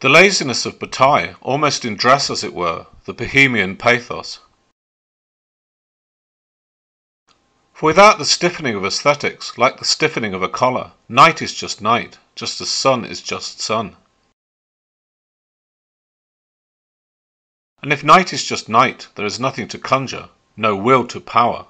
The laziness of Bataille, almost in dress as it were, the Bohemian pathos. For without the stiffening of aesthetics, like the stiffening of a collar, night is just night, just as sun is just sun. And if night is just night, there is nothing to conjure, no will to power.